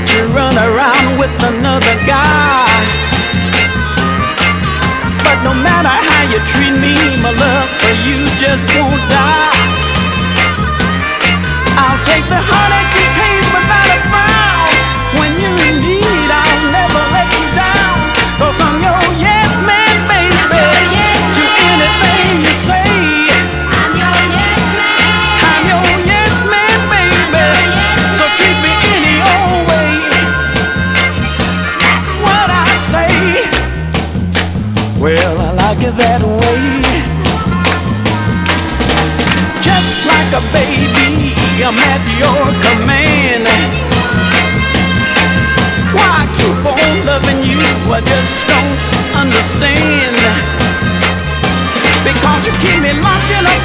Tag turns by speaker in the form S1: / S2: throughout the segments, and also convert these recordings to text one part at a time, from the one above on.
S1: let you run around with another guy. But no matter how you treat me, my love for you just won't. Well, I like it that way. Just like a baby, I'm at your command. Why I keep on loving you? I just don't understand. Because you keep me locked in a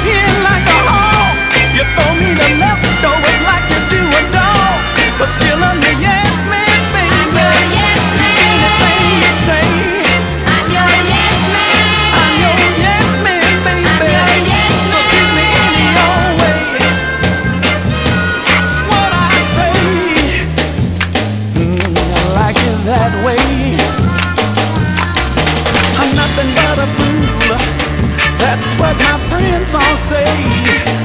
S1: friends all say.